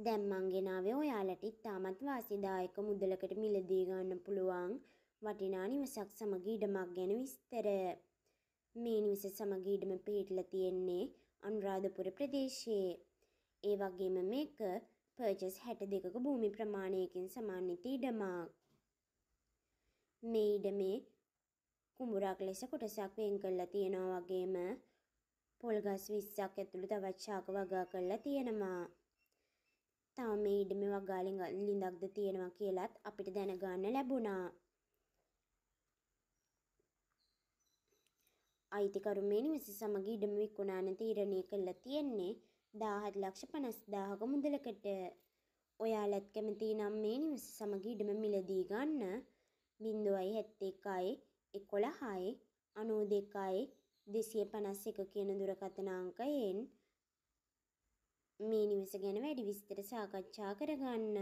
දැන් මං ගෙනාවේ ඔයාලට ඉතාමත් වාසිදායක මුදලකට මිලදී ගන්න පුළුවන් වටිනා නිවසක් සමග ඉඩමක් ගැන විස්තර. මේ නිවස සමග ඉඩම පිහිටලා තියෙන්නේ අනුරාධපුර ප්‍රදේශයේ. ඒ වගේම මේක පර්චස් 62ක භූමි ප්‍රමාණයකින් සමන්විත ඉඩමක්. මේ ඉඩමේ කුඹුරක් ලෙස කොටසක් වෙන් කරලා තියෙනවා වගේම පොල් ගස් 20ක් ඇතුළු තවත් ශාක වගා කරලා තියෙනවා. තව මේ ඉඩමේ වගා ලිඳක්ද තියෙනවා කියලත් අපිට දැනගන්න ලැබුණා. අයිතිකරු මේ නිවස සමග ඉඩම විකුණාන තීරණය කරලා තියෙන්නේ 17 ලක්ෂ 50000ක මුදලකට. ඔයාලත් කැමති නම් මේ නිවස සමග ඉඩම මිලදී ගන්න 071 11යි 92යි 251 කියන දුරකථන අංකයෙන් මේ නිවස ගැන වැඩි විස්තර සාකච්ඡා කරගන්න.